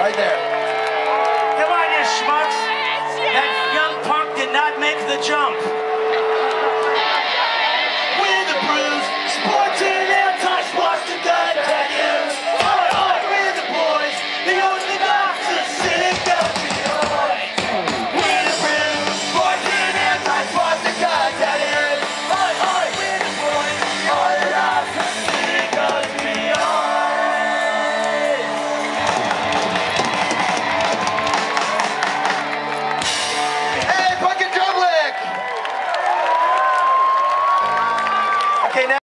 Right there. Come on, you schmucks. That young punk did not make the jump.